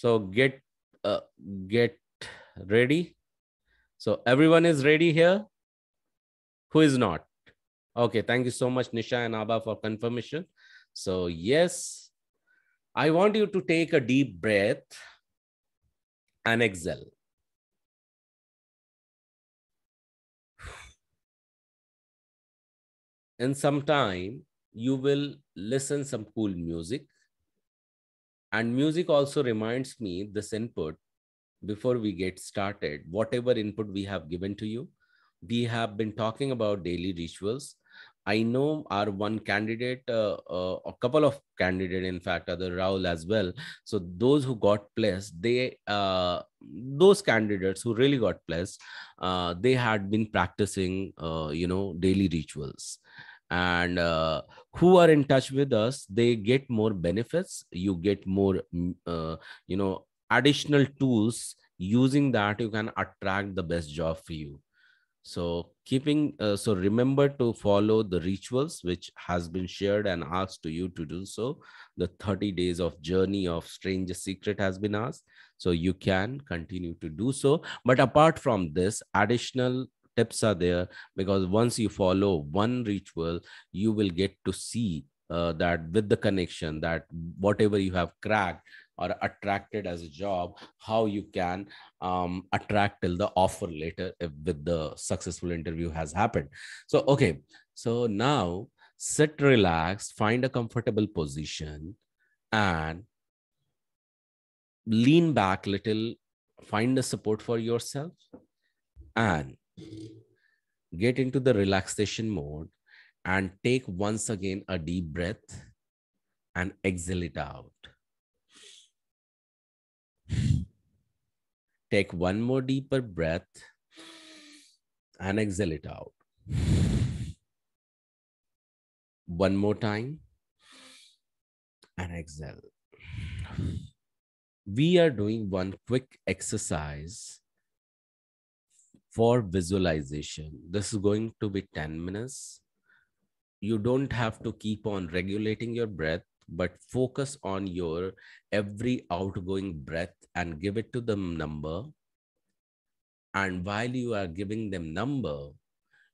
So get uh, get ready. So everyone is ready here. Who is not? Okay, thank you so much, Nisha and Abha, for confirmation. So yes, I want you to take a deep breath and exhale. In some time, you will listen some cool music and music also reminds me this input before we get started. Whatever input we have given to you we have been talking about daily rituals. I know our one candidate uh, uh, a couple of candidate in fact other Raul as well. So those who got blessed they uh, those candidates who really got blessed uh, they had been practicing uh, you know daily rituals and uh, who are in touch with us they get more benefits. You get more mm, uh, you know additional tools. Using that you can attract the best job for you. So keeping uh, so remember to follow the rituals which has been shared and asked to you to do so. The 30 days of journey of stranger secret has been asked. So you can continue to do so. But apart from this additional tips are there because once you follow one ritual you will get to see uh, that with the connection that whatever you have cracked or attracted as a job how you can um, attract till the offer later if with the successful interview has happened. So okay. So now sit relax find a comfortable position and lean back little find the support for yourself and get into the relaxation mode and take once again a deep breath and exhale it out. Take one more deeper breath and exhale it out. One more time and exhale. We are doing one quick exercise for visualization. This is going to be 10 minutes. You don't have to keep on regulating your breath, but focus on your every outgoing breath and give it to them number. And while you are giving them number,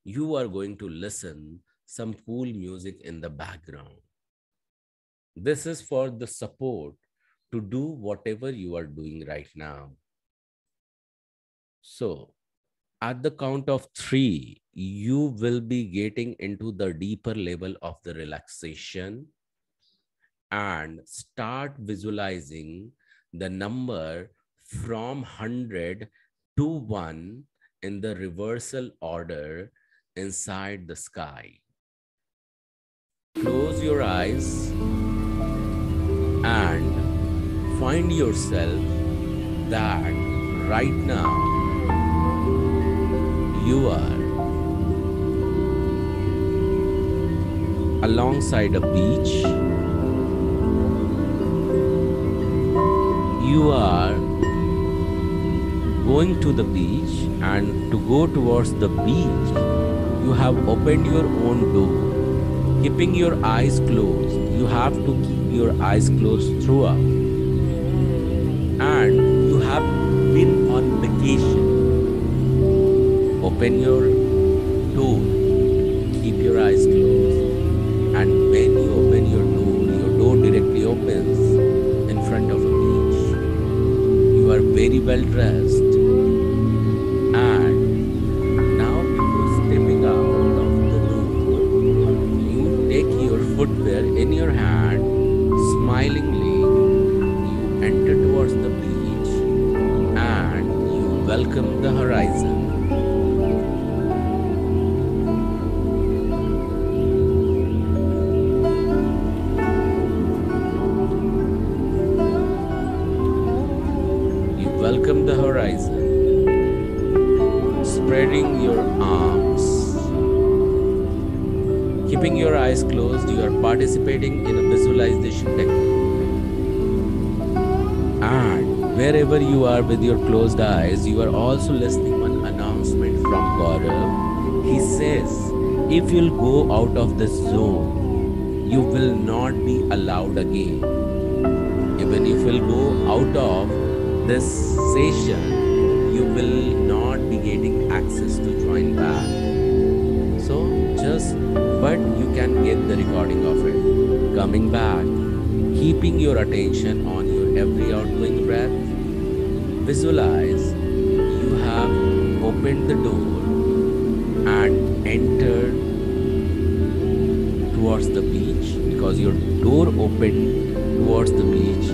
you are going to listen some cool music in the background. This is for the support to do whatever you are doing right now. So at the count of three, you will be getting into the deeper level of the relaxation and start visualizing the number from 100 to 1 in the reversal order inside the sky. Close your eyes and find yourself that right now you are alongside a beach. You are going to the beach, and to go towards the beach, you have opened your own door, keeping your eyes closed. You have to keep your eyes closed throughout, Open your door, keep your eyes closed, and when you open your door, your door directly opens in front of a beach. You are very well dressed, and now before stepping out of the door, you take your footwear in your hand, smilingly, you enter towards the beach, and you welcome the horizon. Spreading your arms. Keeping your eyes closed, you are participating in a visualization technique. And wherever you are with your closed eyes, you are also listening one announcement from Gaurav. He says, if you'll go out of this zone, you will not be allowed again. Even if you'll go out of this session, you will to join back. So just, but you can get the recording of it. Coming back, keeping your attention on your every outgoing breath, visualize you have opened the door and entered towards the beach because your door opened towards the beach.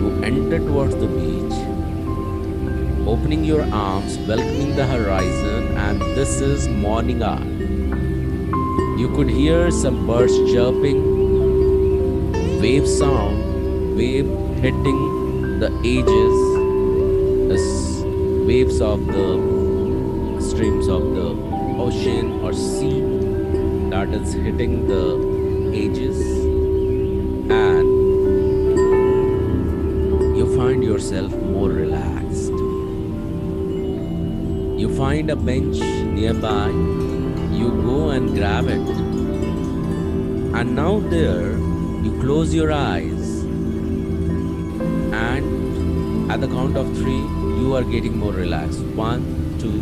You enter towards the beach, opening your arms, welcoming the horizon, and this is morning hour. You could hear some birds chirping, wave sound, wave hitting the edges, waves of the streams of the ocean or sea that is hitting the edges and you find yourself more relaxed find a bench nearby you go and grab it and now there you close your eyes and at the count of 3 you are getting more relaxed 1 2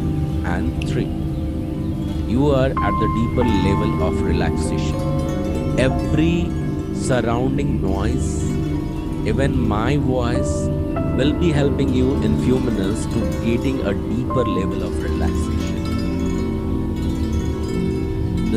and 3 you are at the deeper level of relaxation. Every surrounding noise, even my voice, will be helping you in few minutes to getting a deeper level of relaxation.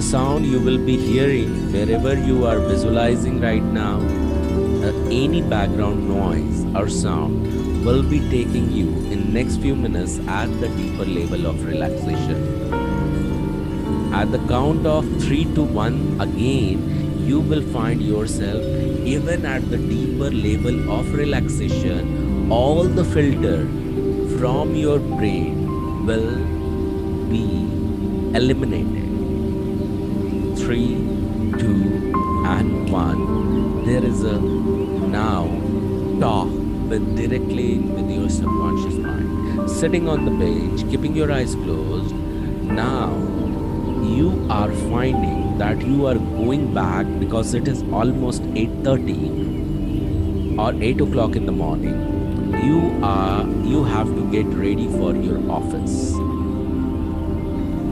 The sound you will be hearing wherever you are visualizing right now, uh, any background noise or sound will be taking you in next few minutes at the deeper level of relaxation. At the count of 3 to 1 again you will find yourself even at the deeper level of relaxation. All the filter from your brain will be eliminated 3 2 and 1 there is a now talk with directly with your subconscious mind. Sitting on the bench keeping your eyes closed now you are finding that you are going back because it is almost 8.30 or 8 o'clock in the morning. You are you have to get ready for your office.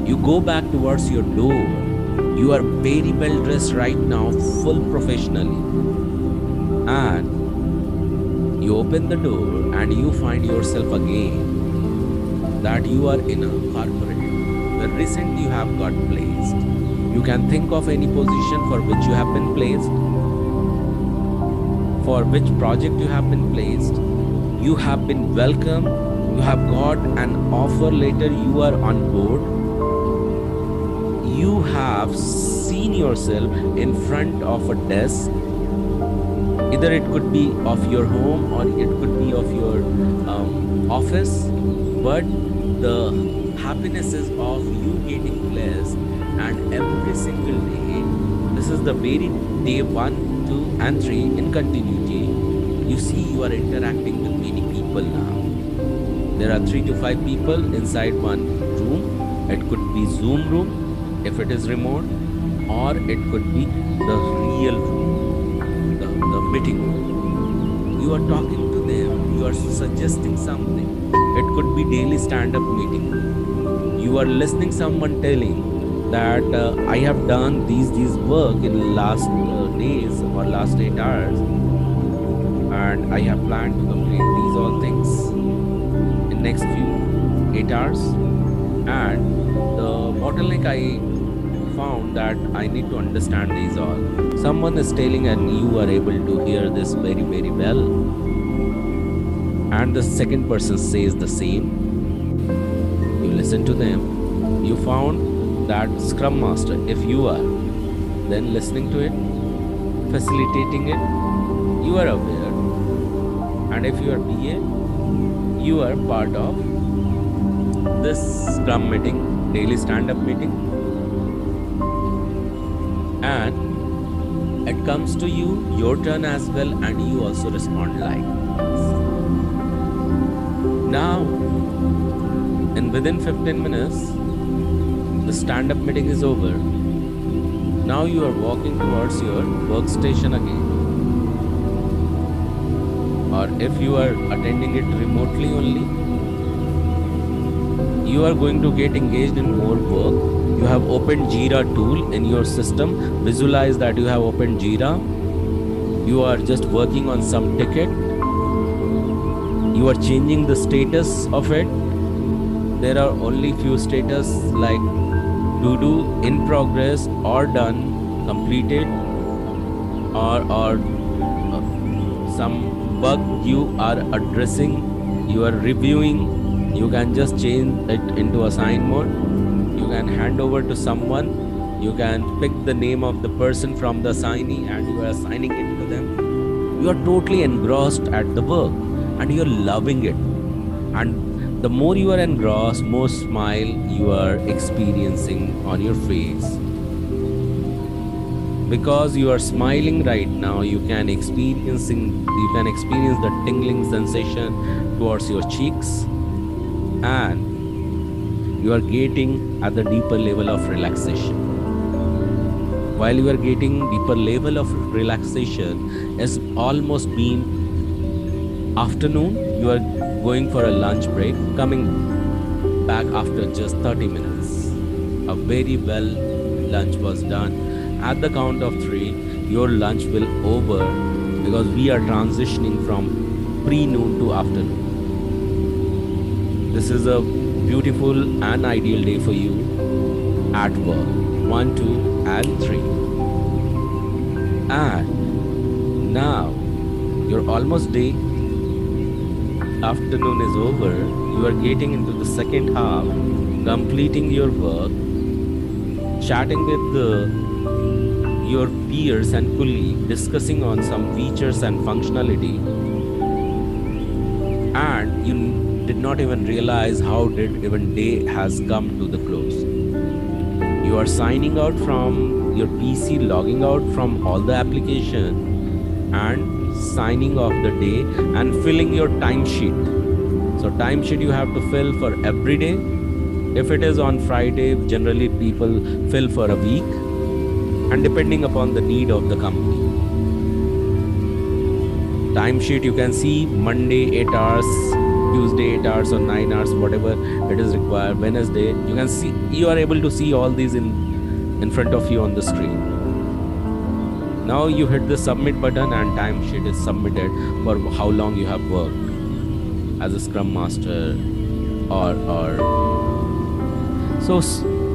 You go back towards your door you are very well dressed right now full professionally and you open the door and you find yourself again that you are in a corporate where recently you have got placed. You can think of any position for which you have been placed, for which project you have been placed. You have been welcomed, you have got an offer later, you are on board. You have seen yourself in front of a desk. Either it could be of your home or it could be of your um, office, but the happiness is of you getting blessed and every single day. This is the very day one two and three in continuity. You see you are interacting with many people now. There are three to five people inside one room. It could be zoom room if it is remote or it could be the real room the, the meeting room. You are talking to them you are suggesting something. It could be daily stand-up meeting. You are listening someone telling that uh, i have done these these work in last uh, days or last 8 hours and i have planned to complete these all things in next few 8 hours and bottleneck i found that i need to understand these all. Someone is telling and you are able to hear this very very well. And the second person says the same. You listen to them, you found that Scrum Master, if you are then listening to it, facilitating it, you are aware. And if you are BA, you are part of this Scrum meeting, daily stand up meeting. And it comes to you, your turn as well, and you also respond like. Now, and within 15 minutes, the stand up meeting is over. Now you are walking towards your workstation again. or if you are attending it remotely only you are going to get engaged in more work. You have opened jira tool in your system. Visualize that you have opened jira. You are just working on some ticket. You are changing the status of it. There are only few status like to do in progress or done completed or or uh, some bug you are addressing you are reviewing you can just change it into assign mode. You can hand over to someone. You can pick the name of the person from the assignee and you are assigning it to them. You are totally engrossed at the work and you're loving it. And the more you are engrossed more smile you are experiencing on your face. Because you are smiling right now you can experiencing you can experience the tingling sensation towards your cheeks and you are getting at the deeper level of relaxation. While you are getting deeper level of relaxation it's almost been afternoon you are going for a lunch break coming back after just 30 minutes. A very well lunch was done. At the count of 3 your lunch will over because we are transitioning from pre noon to afternoon this is a beautiful and ideal day for you at work. 1 2 and 3 and now you're almost day afternoon is over. You are getting into the second half completing your work chatting with the, your peers and colleagues discussing on some features and functionality not even realize how did even day has come to the close. You are signing out from your pc logging out from all the application and signing off the day and filling your timesheet. So timesheet you have to fill for every day. If it is on friday generally people fill for a week and depending upon the need of the company. Timesheet you can see monday 8 hours tuesday 8 hours or 9 hours whatever it is required wednesday you can see you are able to see all these in in front of you on the screen. Now you hit the submit button and timesheet is submitted for how long you have worked as a scrum master or or. So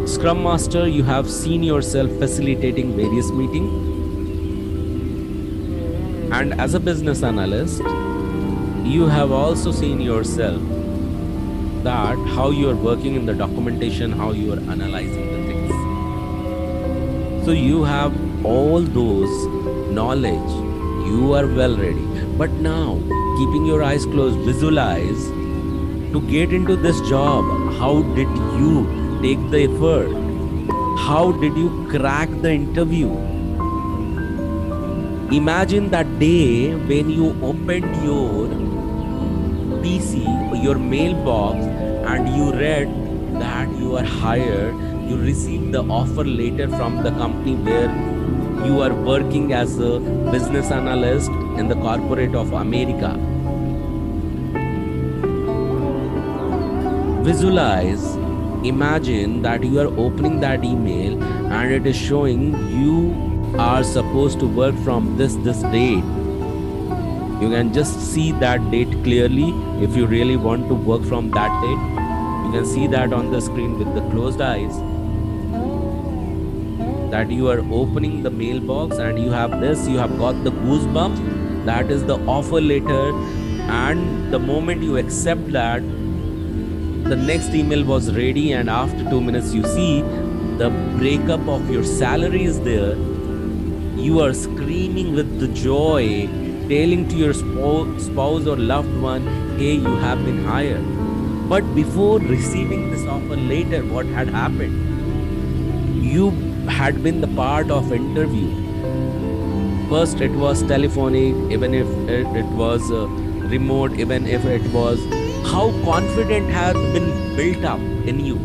scrum master you have seen yourself facilitating various meetings. And as a business analyst you have also seen yourself that how you are working in the documentation how you are analyzing the things. So you have all those knowledge. You are well ready. But now keeping your eyes closed visualize to get into this job how did you take the effort? How did you crack the interview? Imagine that day when you opened your PC your mailbox and you read that you are hired, you received the offer later from the company where you are working as a business analyst in the corporate of America. Visualize, imagine that you are opening that email and it is showing you are supposed to work from this this date you can just see that date clearly if you really want to work from that date. You can see that on the screen with the closed eyes. That you are opening the mailbox and you have this you have got the goosebumps. That is the offer letter. And the moment you accept that the next email was ready and after 2 minutes you see the breakup of your salary is there. You are screaming with the joy telling to your spouse or loved one, hey, you have been hired. But before receiving this offer later, what had happened? You had been the part of interview. First, it was telephonic, even if it, was uh, remote, even if it was how confident has been built up in you,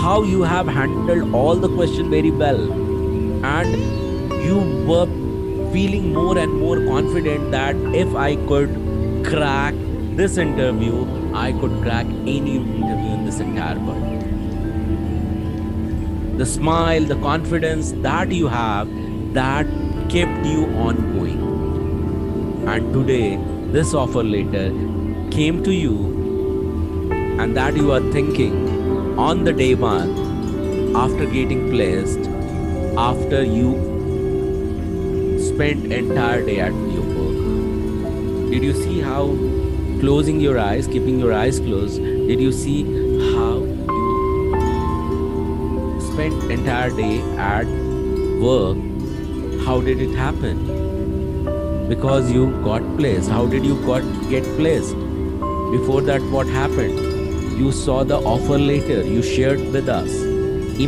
how you have handled all the question very well, and you were feeling more and more confident that if I could crack this interview, I could crack any interview in this entire world. The smile, the confidence that you have, that kept you on going. And today, this offer letter came to you, and that you are thinking on the day one after getting placed, after you spent entire day at your work. Did you see how closing your eyes, keeping your eyes closed, did you see how you spent entire day at work? How did it happen? Because you got placed. How did you got get placed? Before that, what happened? You saw the offer later. You shared with us.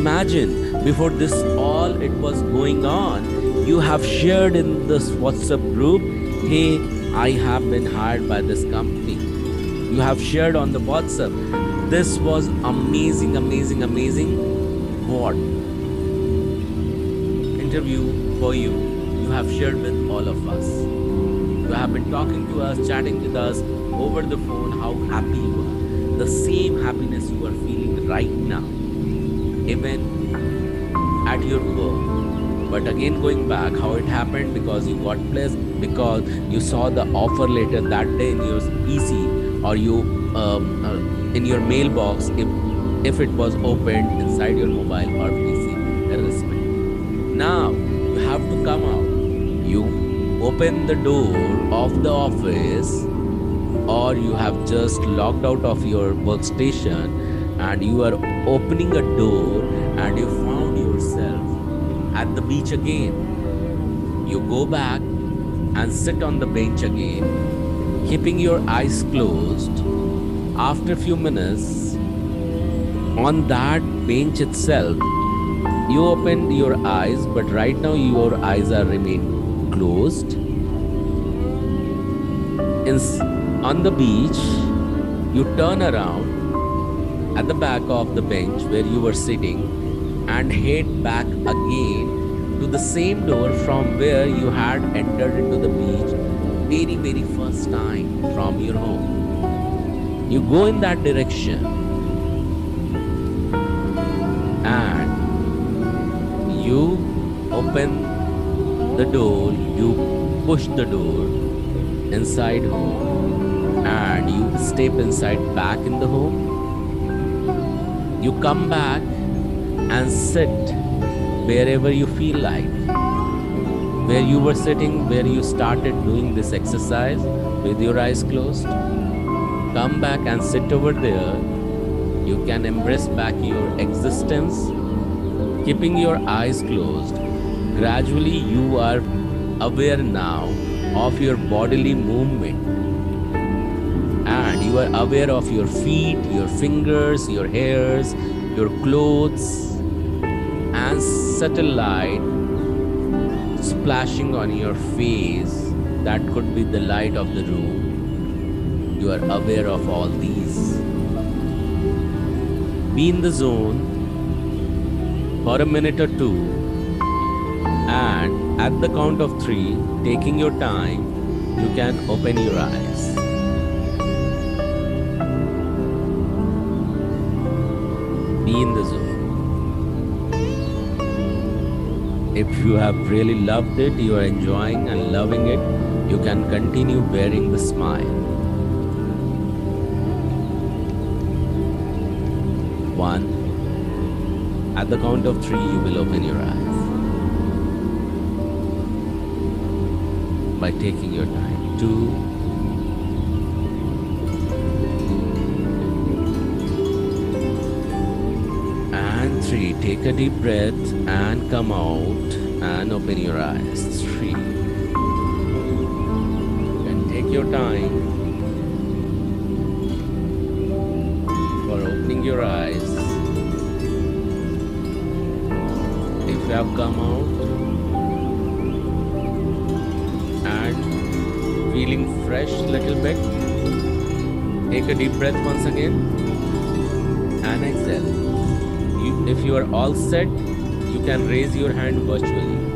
Imagine before this all it was going on, you have shared in this WhatsApp group, hey, I have been hired by this company. You have shared on the WhatsApp. This was amazing, amazing, amazing. What? Interview for you. You have shared with all of us. You have been talking to us, chatting with us over the phone, how happy you are. The same happiness you are feeling right now. Even at your work. But again, going back, how it happened because you got placed, because you saw the offer letter that day in your PC or you um, uh, in your mailbox if, if it was opened inside your mobile or PC, irrespective. Now you have to come out. You open the door of the office or you have just logged out of your workstation and you are opening a door and you the beach again. You go back and sit on the bench again, keeping your eyes closed. After a few minutes, on that bench itself, you opened your eyes, but right now your eyes are remain closed. In, on the beach, you turn around at the back of the bench where you were sitting and head back again to the same door from where you had entered into the beach very, very first time from your home. You go in that direction and you open the door, you push the door inside home and you step inside back in the home. You come back and sit wherever you feel like. Where you were sitting, where you started doing this exercise with your eyes closed. Come back and sit over there. You can embrace back your existence, keeping your eyes closed. Gradually, you are aware now of your bodily movement and you are aware of your feet, your fingers, your hairs, your clothes, subtle light splashing on your face. That could be the light of the room. You are aware of all these. Be in the zone for a minute or two, and at the count of three, taking your time, you can open your eyes. Be in the zone. If you have really loved it, you are enjoying and loving it, you can continue wearing the smile. One. At the count of three, you will open your eyes. By taking your time. Two. Three. Take a deep breath and come out and open your eyes. Three. And take your time for opening your eyes. If you have come out and feeling fresh little bit, take a deep breath once again and exhale. If you are all set, you can raise your hand virtually.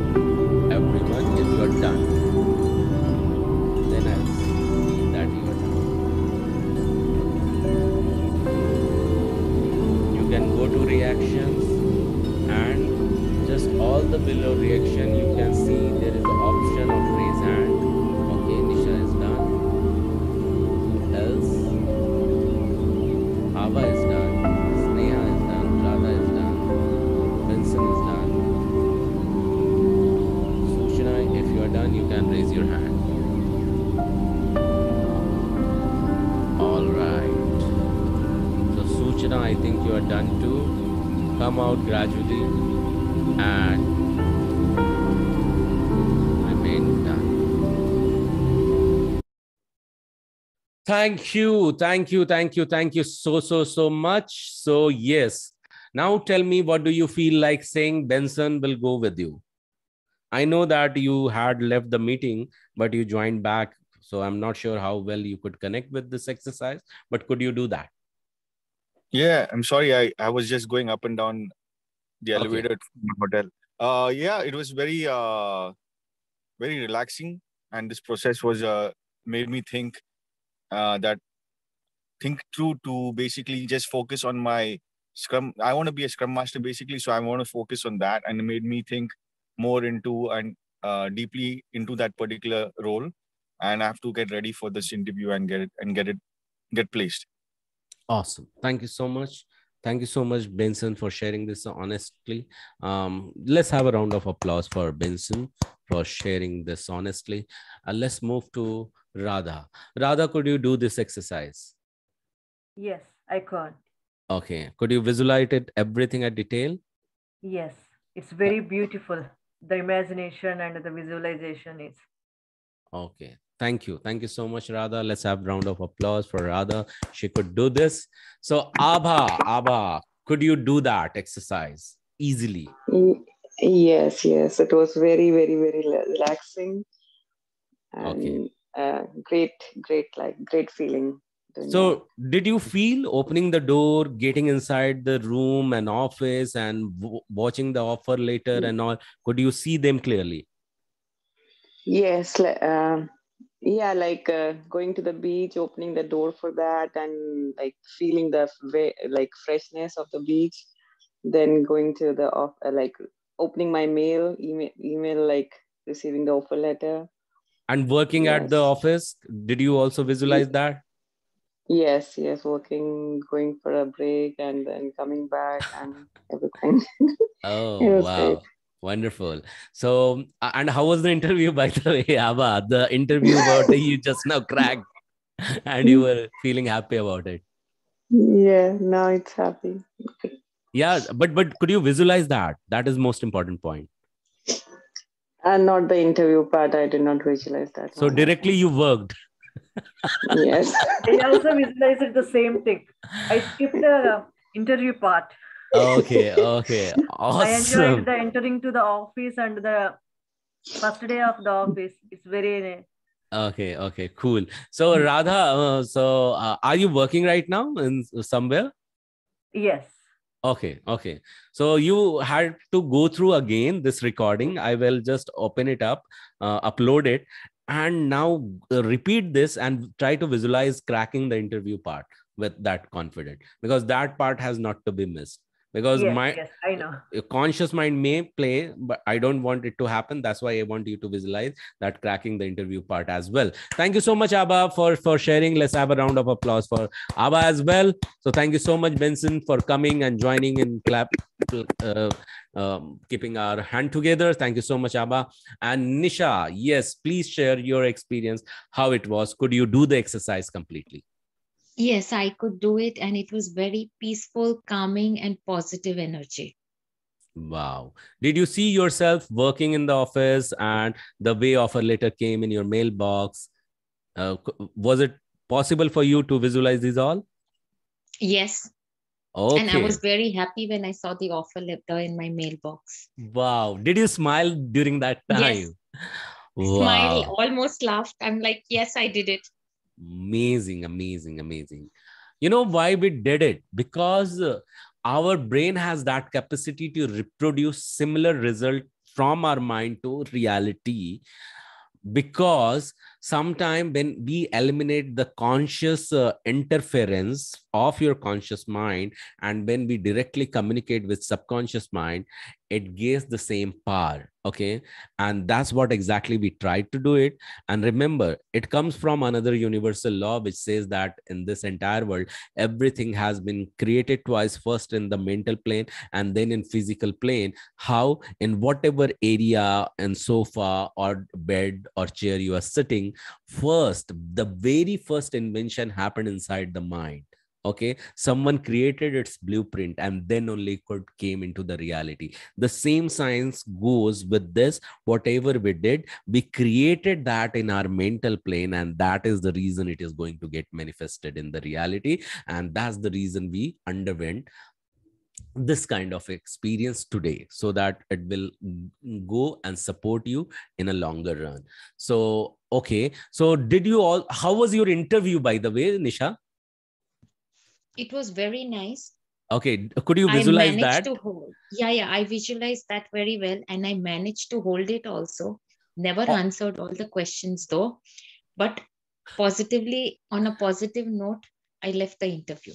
Thank you, thank you, thank you, thank you so, so, so much. So, yes. Now tell me, what do you feel like saying Benson will go with you? I know that you had left the meeting, but you joined back. So, I'm not sure how well you could connect with this exercise, but could you do that? Yeah, I'm sorry. I, I was just going up and down the Okay. elevator to my hotel. Uh, yeah, it was very uh, very relaxing, and this process was uh, made me think uh, that think through to basically just focus on my scrum. I want to be a scrum master basically, so I want to focus on that, and it made me think more into and uh, deeply into that particular role, and I have to get ready for this interview and get it and get it get placed. Awesome. Thank you so much. Thank you so much, Benson, for sharing this honestly. Um, let's have a round of applause for Benson for sharing this honestly. Uh, let's move to Radha. Radha, could you do this exercise? Yes, I can. Okay. Could you visualize it everything at detail? Yes, it's very beautiful. The imagination and the visualization is. Okay. Thank you. Thank you so much, Radha. Let's have a round of applause for Radha. She could do this. So, Abha, Abha, could you do that exercise easily? Yes, yes, it was very, very, very relaxing Okay. and uh, great, great, like great feeling. that. So, did you feel opening the door, getting inside the room and office, and w- watching the offer later Mm. and all? Could you see them clearly? yes, um, yeah, like uh, going to the beach, opening the door for that, and like feeling the like freshness of the beach. Then going to the off, uh, like opening my mail, email, email, like receiving the offer letter. And working at the office, did you also visualize that? Yes, yes, working, going for a break, and then coming back, and everything. Oh, wow. great. Wonderful. So, uh, and how was the interview, by the way, Abha? The interview about you just now cracked and you were feeling happy about it. Yeah, now it's happy. Yeah, but but could you visualize that? That is most important point. And not the interview part. I did not visualize that. So one. directly you worked. Yes. I also visualized it the same thing. I skipped the interview part. Okay, okay. I Awesome. enjoyed the entering to the office and the first day of the office. It's very Okay, okay, cool. So Radha, uh, so uh, are you working right now in somewhere? yes. Okay, okay. So you had to go through again this recording. I will just open it up, uh, upload it, and now uh, repeat this and try to visualize cracking the interview part with that confident because that part has not to be missed. Because Yes, my yes, I know. conscious mind may play, but I don't want it to happen. That's why I want you to visualize that cracking the interview part as well. Thank you so much, Abha, for for sharing. Let's have a round of applause for Abha as well. So thank you so much, Benson, for coming and joining in clap, uh, um, keeping our hand together. Thank you so much, Abha. And Nisha, yes, please share your experience, how it was. Could you do the exercise completely? Yes, I could do it, and it was very peaceful, calming, and positive energy. Wow. Did you see yourself working in the office and the way offer letter came in your mailbox? Uh, was it possible for you to visualize these all? Yes, Okay. and I was very happy when I saw the offer letter in my mailbox. Wow. Did you smile during that Yes. time? Smile, Wow. almost laughed. I'm like, yes, I did it. Amazing, amazing, amazing. You know why we did it? Because uh, our brain has that capacity to reproduce similar result from our mind to reality because sometime when we eliminate the conscious uh, interference of your conscious mind and when we directly communicate with subconscious mind it gives the same power okay? And that's what exactly we tried to do it. And remember it comes from another universal law which says that in this entire world everything has been created twice first in the mental plane and then in physical plane. How? In whatever area and sofa or bed or chair you are sitting first the very first invention happened inside the mind okay? Someone created its blueprint and then only could came into the reality. The same science goes with this whatever we did we created that in our mental plane and that is the reason it is going to get manifested in the reality. And that's the reason we underwent this kind of experience today so that it will go and support you in a longer run. So okay. So did you all how was your interview by the way nisha it was very nice. Okay, could you visualize I that? To hold. Yeah, yeah, I visualized that very well, and I managed to hold it also. Never oh. answered all the questions though, but positively on a positive note, I left the interview.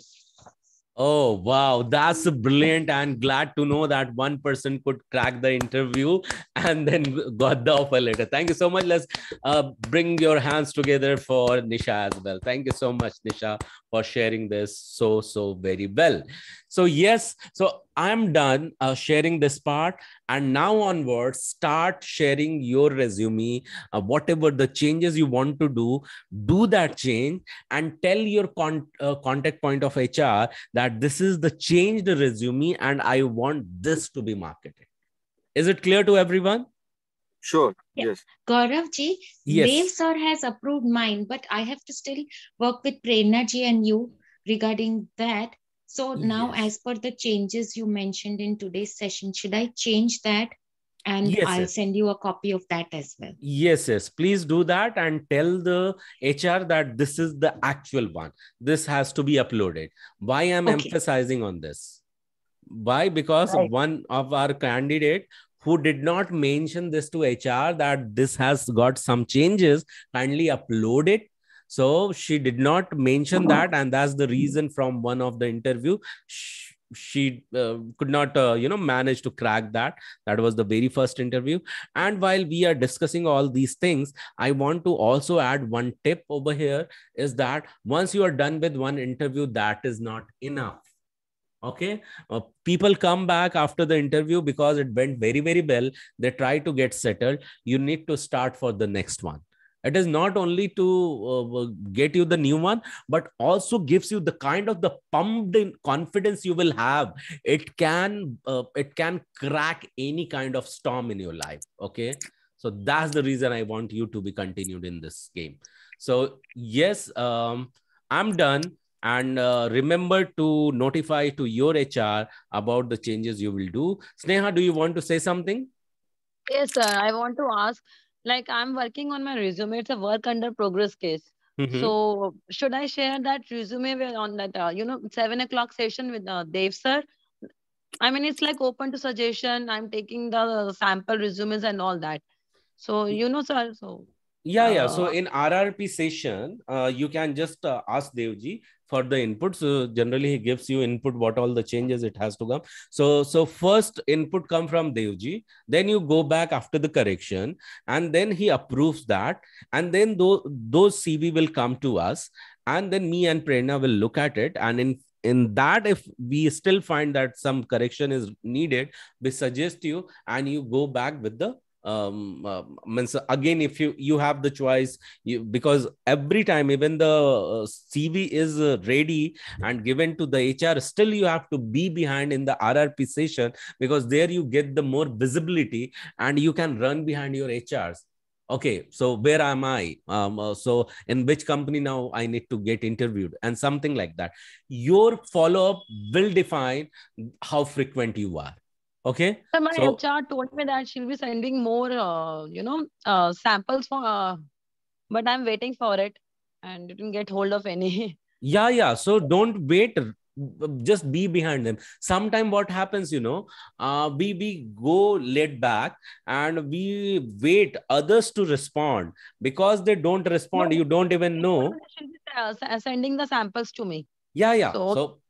Oh, wow. That's brilliant. And glad to know that one person could crack the interview and then got the offer letter. Thank you so much. Let's uh, bring your hands together for Nisha as well. Thank you so much, Nisha, for sharing this so, so very well. So, yes, so I'm done uh, sharing this part. And now onwards, start sharing your resume, uh, whatever the changes you want to do, do that change and tell your con- uh, contact point of HR that this is the changed resume and I want this to be marketed. Is it clear to everyone? Sure. Yeah. Yes. Gaurav ji, yes. Dev sir has approved mine, but I have to still work with Prerna ji and you regarding that. So now, yes. as per the changes you mentioned in today's session, should I change that? And yes, I'll yes. send you a copy of that as well. Yes, yes. Please do that and tell the HR that this is the actual one. This has to be uploaded. Why I'm okay. emphasizing on this? Why? Because right. one of our candidate who did not mention this to HR that this has got some changes, kindly upload it so she did not mention that, and that's the reason from one of the interview. She, she uh, could not uh, you know manage to crack that that was the very first interview and while we are discussing all these things i want to also add one tip over here is that once you are done with one interview that is not enough okay? Uh, people come back after the interview because it went very very well. They try to get settled. You need to start for the next one. It is not only to uh, get you the new one but also gives you the kind of the pumped in confidence you will have. It can uh, it can crack any kind of storm in your life. Okay? So that's the reason i want you to be continued in this game. So yes um, i'm done and uh, remember to notify to your hr about the changes you will do. Sneha do you want to say something? Yes sir. I want to ask like i'm working on my resume. It's a work under progress case. Mm-hmm. so should i share that resume on that uh, you know seven o'clock session with uh, dave sir? I mean it's like open to suggestion. I'm taking the sample resumes and all that. So you know sir so yeah yeah. So uh, in rrp session uh, you can just uh, ask devji for the input so generally he gives you input what all the changes it has to come. So so first input come from devji then you go back after the correction and then he approves that and then those, those cv will come to us and then me and prerna will look at it and in in that if we still find that some correction is needed we suggest you and you go back with the um uh, means again if you you have the choice you because every time even the uh, cv is uh, ready and given to the hr still you have to be behind in the rrp session because there you get the more visibility and you can run behind your hrs okay so where am i? Um, uh, so in which company now i need to get interviewed and something like that. Your follow up will define how frequent you are Okay. So my so, HR told me that she'll be sending more, uh, you know, uh, samples for, uh, but I'm waiting for it and didn't get hold of any. Yeah, yeah. So don't wait. just be behind them sometime what happens you know uh, we we go laid back and we wait others to respond because they don't respond no, you don't even know uh, sending the samples to me yeah yeah so, so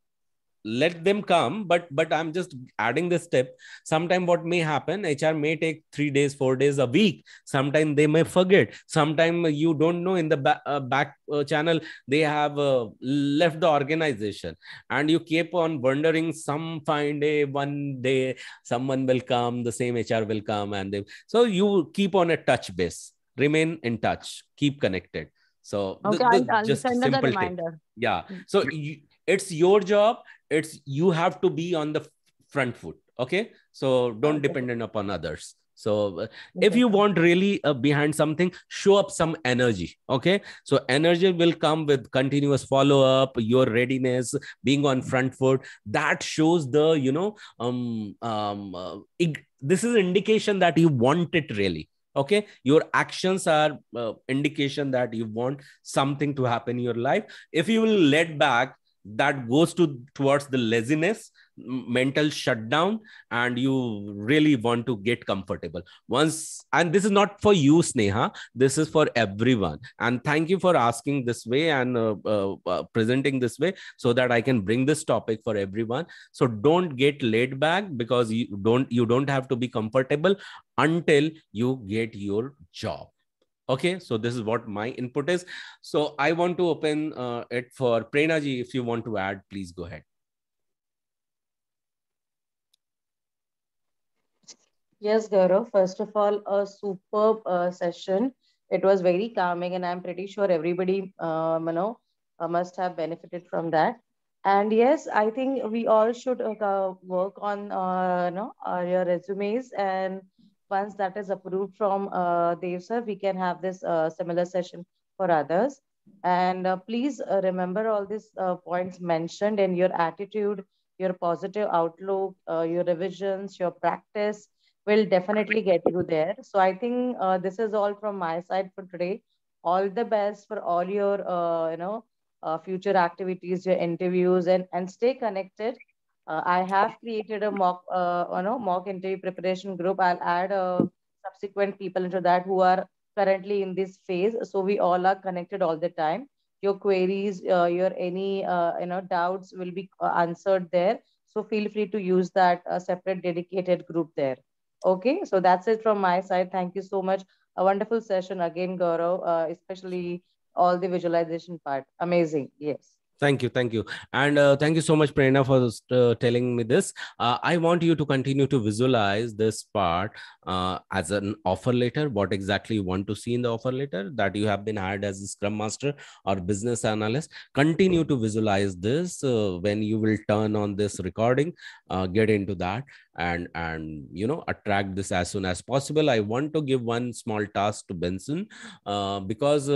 let them come but but i'm just adding this step. Sometime what may happen hr may take three days four days a week. Sometime they may forget. Sometime you don't know in the ba- uh, back uh, channel they have uh, left the organization. And you keep on wondering some fine day one day someone will come the same hr will come and they so you keep on a touch base. Remain in touch. Keep connected. So okay, th- th- I'll, I'll just send simple reminder. yeah. So you, it's your job. It's you have to be on the front foot okay? So don't okay. depend upon others. So uh, okay. if you want really uh, behind something show up some energy okay? So energy will come with continuous follow up your readiness being on front foot. That shows the you know um um uh, this is an indication that you want it really okay? Your actions are uh, indication that you want something to happen in your life. If you will let back that goes to towards the laziness mental shutdown and you really want to get comfortable. Once and this is not for you sneha. This is for everyone. And thank you for asking this way and uh, uh, uh, presenting this way so that i can bring this topic for everyone. So don't get laid back because you don't you don't have to be comfortable until you get your job Okay, so this is what my input is. So I want to open uh, it for Prernaji. If you want to add, please go ahead. Yes, Gaurav. First of all, a superb uh, session. It was very calming, and I'm pretty sure everybody, um, you know, uh, must have benefited from that. And yes, I think we all should uh, work on, uh, you know, your resumes and once that is approved from uh, Dev sir, we can have this uh, similar session for others. And uh, please uh, remember all these uh, points mentioned in your attitude, your positive outlook, uh, your revisions, your practice will definitely get you there. So I think this is all from my side for today. All the best for all your, you know, future activities, your interviews, and, and stay connected uh, I have created a mock, uh, you know, mock interview preparation group. I'll add uh, subsequent people into that who are currently in this phase. So we all are connected all the time. Your queries, uh, your any uh, you know doubts will be uh, answered there. So feel free to use that uh, separate dedicated group there. Okay, so that's it from my side. Thank you so much. A wonderful session again, Gaurav, especially all the visualization part. Amazing. Yes. Thank you, thank you, and uh, thank you so much, Prerna, for uh, telling me this. Uh, I want you to continue to visualize this part uh, as an offer letter. What exactly you want to see in the offer letter that you have been hired as a Scrum Master or business analyst. Continue to visualize this uh, when you will turn on this recording. Uh, get into that and and you know attract this as soon as possible. I want to give one small task to Benson because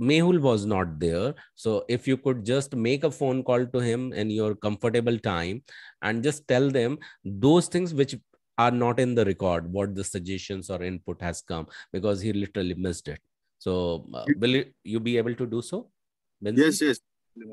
Mehul was not there. So if you could just make a phone call to him in your comfortable time and just tell them those things which are not in the record, what the suggestions or input has come because he literally missed it. So uh, will you be able to do so? Yes, yes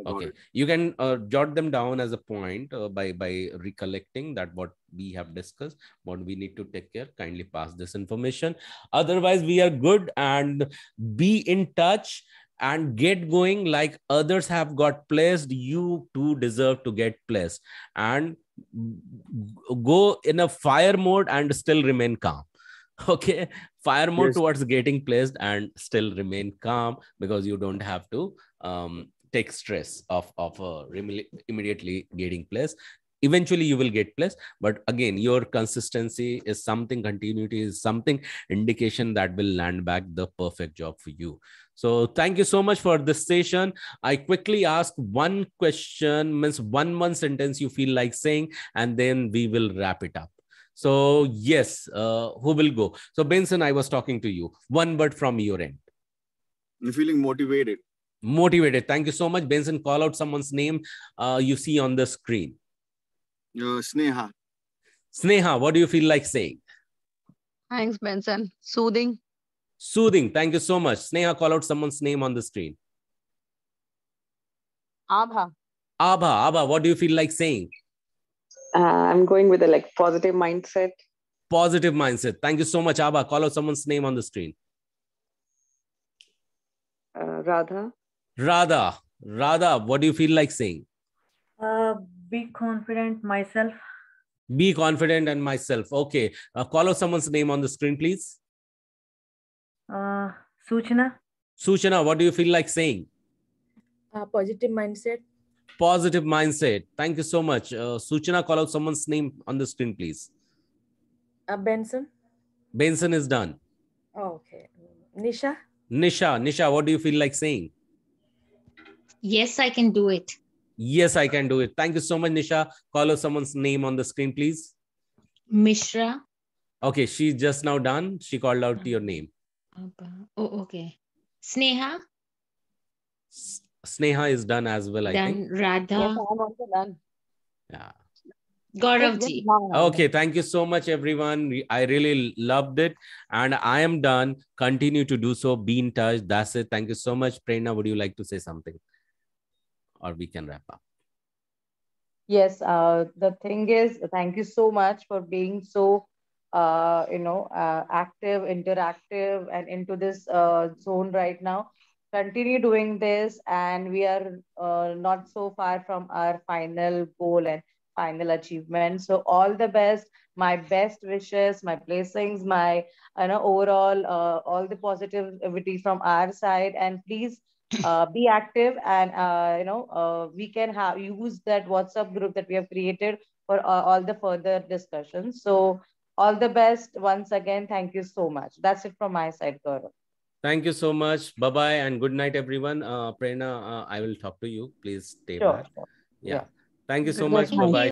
okay. You can uh, jot them down as a point uh, by by recollecting that what we have discussed what we need to take care kindly pass this information. Otherwise we are good and be in touch and get going like others have got placed. You too deserve to get placed. And go in a fire mode and still remain calm. Okay? Fire mode yes. towards getting placed and still remain calm because you don't have to um, take stress of of uh, immediately getting place eventually you will get place but again your consistency is something continuity is something indication that will land back the perfect job for you. So thank you so much for this session. I quickly ask one question means one one sentence you feel like saying and then we will wrap it up. So yes uh, who will go? So benson i was talking to you. One word from your end. I'm feeling motivated motivated. Thank you so much, Benson. Call out someone's name uh, you see on the screen. Uh, Sneha. Sneha, what do you feel like saying? Thanks, Benson. Soothing. Soothing. Thank you so much. Sneha, call out someone's name on the screen. Abha. Abha, Abha, what do you feel like saying? Uh, I'm going with a like positive mindset. Positive mindset. Thank you so much, Abha. Call out someone's name on the screen. Uh, Radha. Radha. Radha, what do you feel like saying? Uh, be confident myself. Be confident and myself. Okay. Uh, call out someone's name on the screen, please. Uh, Suchana. Suchana, what do you feel like saying? Uh, positive mindset. Positive mindset. Thank you so much. Uh, Suchana, call out someone's name on the screen, please. Uh, Benson. Benson is done. Oh, okay. Nisha. Nisha, Nisha, what do you feel like saying? Yes, I can do it. Yes, I can do it. Thank you so much, Nisha. Call out someone's name on the screen, please. Mishra. Okay, she's just now done. She called out your name. Oh, okay. Sneha. Sneha is done as well, I done. think. Radha. Yes, I'm also done. Yeah. Gauravji. Oh, okay, thank you so much, everyone. I really loved it. And I am done. Continue to do so. Be in touch. That's it. Thank you so much. Prerna, would you like to say something? Or we can wrap up. Yes, uh, the thing is, thank you so much for being so, uh, you know, uh, active, interactive, and into this uh, zone right now. Continue doing this and we are uh, not so far from our final goal and final achievement. So all the best my best wishes my blessings my you know overall uh, all the positivity from our side. And please uh, be active and uh, you know uh, we can have use that whatsapp group that we have created for uh, all the further discussions so all the best once again thank you so much that's it from my side Gaurav. Thank you so much. Bye bye and good night, everyone. Uh, Prerna, uh, I will talk to you. Please stay sure, back. Sure. Yeah. yeah. Thank you so Good much. Bye bye.